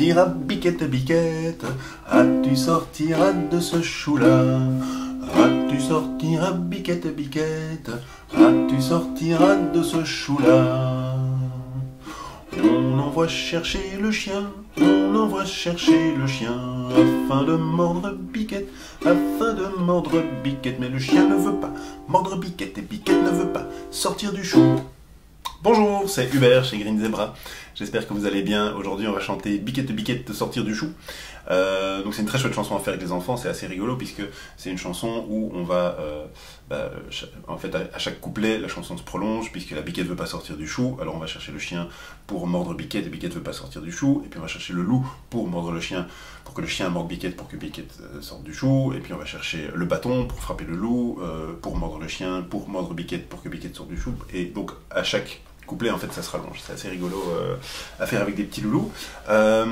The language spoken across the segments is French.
sortiras, biquette, biquette Ah, tu sortiras de ce chou-là? Ah, tu sortiras, biquette, biquette Ah, tu sortiras de ce chou-là? On envoie chercher le chien, on envoie chercher le chien Afin de mordre biquette, afin de mordre biquette Mais le chien ne veut pas mordre biquette et biquette ne veut pas sortir du chou. Bonjour, c'est Hubert chez Green Zebra. J'espère que vous allez bien. Aujourd'hui, on va chanter Biquette Biquette sortir du chou. Euh, donc c'est une très chouette chanson à faire avec les enfants, c'est assez rigolo puisque c'est une chanson où on va, euh, bah, en fait à, chaque couplet, la chanson se prolonge puisque la biquette veut pas sortir du chou, alors on va chercher le chien pour mordre biquette et biquette veut pas sortir du chou, et puis on va chercher le loup pour mordre le chien, pour que le chien morde biquette pour que biquette euh, sorte du chou, et puis on va chercher le bâton pour frapper le loup, pour mordre le chien, pour mordre biquette pour que biquette sorte du chou, et donc à chaque couplet, en fait, ça se. C'est assez rigolo euh, à faire avec des petits loulous. Euh,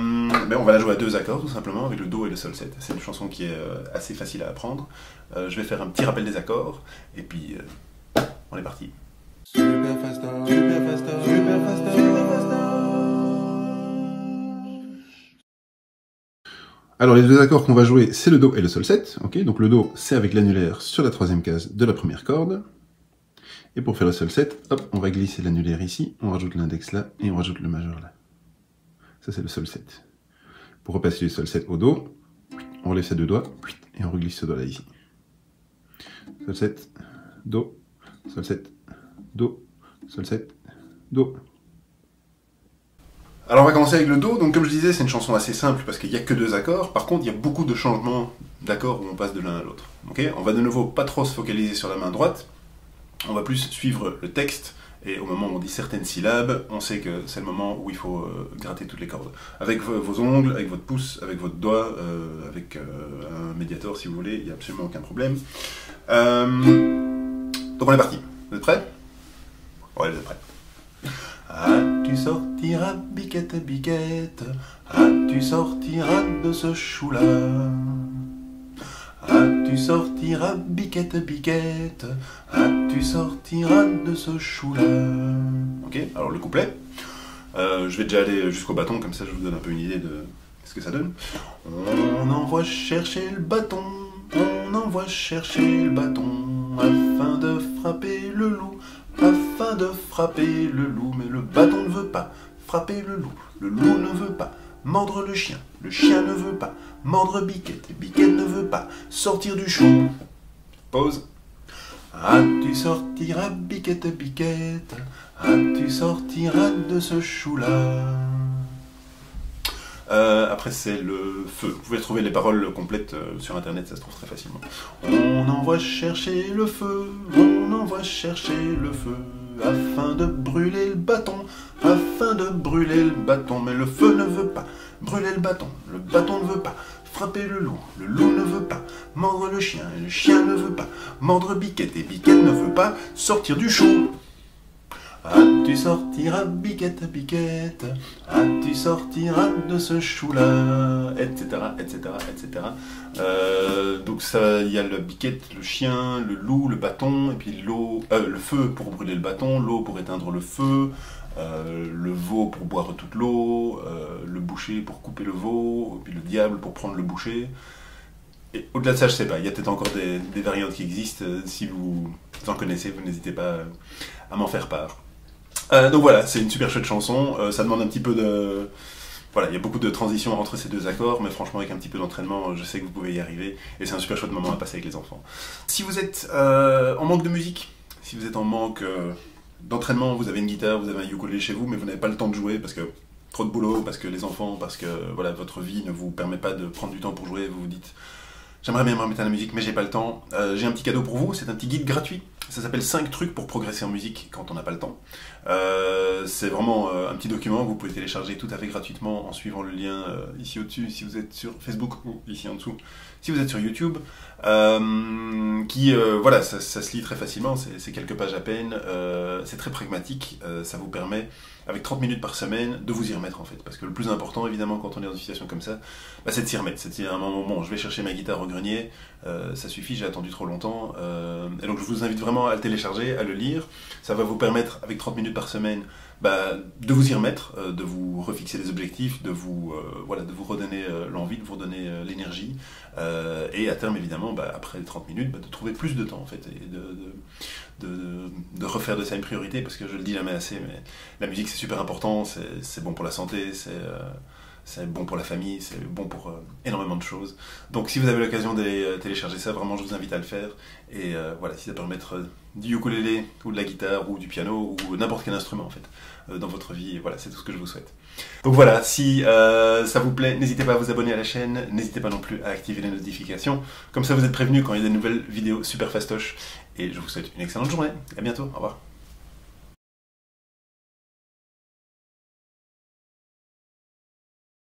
mais on va la jouer à deux accords, tout simplement, avec le Do et le Sol 7. C'est une chanson qui est euh, assez facile à apprendre. je vais faire un petit rappel des accords, et puis on est parti. Alors les deux accords qu'on va jouer, c'est le Do et le Sol 7. ok? Donc le Do, c'est avec l'annulaire sur la troisième case de la première corde. Et pour faire le sol 7, hop, on va glisser l'annulaire ici, on rajoute l'index là, et on rajoute le majeur là. Ça c'est le sol 7. Pour repasser du sol 7 au Do, on relève ses deux doigts, et on reglisse ce doigt là ici. Sol 7, Do, Sol 7, Do, Sol 7, Do. Alors on va commencer avec le Do, donc comme je disais c'est une chanson assez simple parce qu'il n'y a que deux accords, par contre il y a beaucoup de changements d'accords où on passe de l'un à l'autre. on va de nouveau pas trop se focaliser sur la main droite, on va plus suivre le texte, et au moment où on dit certaines syllabes, on sait que c'est le moment où il faut euh, gratter toutes les cordes. Avec vos ongles, avec votre pouce, avec votre doigt, euh, avec euh, un médiator si vous voulez, il n'y a absolument aucun problème. donc on est parti. Vous êtes prêts? Ouais, vous êtes prêts. Ah, tu sortiras, biquette, biquette, ah, tu sortiras de ce chou-là? Tu sortiras, biquette, biquette, ah, tu sortiras de ce chou-là. Ok, alors le couplet. Euh, je vais déjà aller jusqu'au bâton, comme ça je vous donne un peu une idée de ce que ça donne. On envoie chercher le bâton, on envoie chercher le bâton, afin de frapper le loup, afin de frapper le loup, mais le bâton ne veut pas frapper le loup, le loup ne veut pas mordre le chien. Le chien ne veut pas mordre Biquette. Et Biquette ne veut pas sortir du chou. Pause. Ah, tu sortiras, Biquette, Biquette. Ah, tu sortiras de ce chou-là. Euh, après, c'est le feu. Vous pouvez trouver les paroles complètes euh, sur internet, ça se trouve très facilement. On envoie chercher le feu, on envoie chercher le feu, afin de brûler le bâton, afin de brûler le bâton. Mais le feu ne veut pas brûler le bâton, le bâton ne veut pas frapper le loup, le loup ne veut pas mordre le chien, le chien ne veut pas mordre Biquette, et Biquette ne veut pas sortir du chou. Ah, tu sortiras, biquette, biquette, ah, tu sortiras de ce chou-là, etc., etc., etc. donc ça, il y a la biquette, le chien, le loup, le bâton, et puis l'eau, euh, le feu pour brûler le bâton, l'eau pour éteindre le feu, euh, le veau pour boire toute l'eau, euh, le boucher pour couper le veau, puis le diable pour prendre le boucher. Et au-delà de ça, je sais pas, il y a peut-être encore des, des, variantes qui existent. Si vous en connaissez, vous n'hésitez pas à m'en faire part. Euh, donc voilà, c'est une super chouette chanson. Euh, ça demande un petit peu de. Voilà, il y a beaucoup de transitions entre ces deux accords, mais franchement, avec un petit peu d'entraînement, je sais que vous pouvez y arriver. Et c'est un super chouette moment à passer avec les enfants. Si vous êtes euh, en manque de musique, si vous êtes en manque d'entraînement, vous avez une guitare, vous avez un ukulélé chez vous, mais vous n'avez pas le temps de jouer parce que trop de boulot, parce que les enfants, parce que voilà, votre vie ne vous permet pas de prendre du temps pour jouer, vous vous dites J'aimerais bien me remettre à la musique, mais j'ai pas le temps. J'ai un petit cadeau pour vous, c'est un petit guide gratuit. Ça s'appelle 5 trucs pour progresser en musique quand on n'a pas le temps. Euh, c'est vraiment euh, un petit document que vous pouvez télécharger tout à fait gratuitement en suivant le lien ici au-dessus si vous êtes sur Facebook ou ici en dessous si vous êtes sur YouTube. qui, voilà, ça, se lit très facilement, c'est quelques pages à peine, c'est très pragmatique, ça vous permet avec 30 minutes par semaine, de vous y remettre en fait. Parce que le plus important, évidemment, quand on est dans une situation comme ça, bah, c'est de s'y remettre. C'est à un moment, bon, je vais chercher ma guitare au grenier, euh, ça suffit, j'ai attendu trop longtemps. Euh, et donc je vous invite vraiment à le télécharger, à le lire. Ça va vous permettre, avec 30 minutes par semaine, bah, de vous y remettre, euh, de vous refixer des objectifs, de vous, euh, voilà, de vous redonner euh, l'envie, de vous redonner l'énergie, et à terme évidemment, bah, après les 30 minutes, bah, de trouver plus de temps en fait, et de, de, de, refaire de ça une priorité, parce que je le dis jamais assez, mais la musique c'est super important, c'est bon pour la santé, c'est c'est bon pour la famille, c'est bon pour énormément de choses. Donc si vous avez l'occasion de télécharger ça, vraiment je vous invite à le faire. Et voilà, si ça peut permettre du ukulélé ou de la guitare ou du piano ou n'importe quel instrument en fait euh, dans votre vie. voilà, c'est tout ce que je vous souhaite. Donc voilà, si euh, ça vous plaît, n'hésitez pas à vous abonner à la chaîne, n'hésitez pas non plus à activer les notifications. Comme ça, vous êtes prévenus quand il y a des nouvelles vidéos super fastoches. Et je vous souhaite une excellente journée. À bientôt. Au revoir.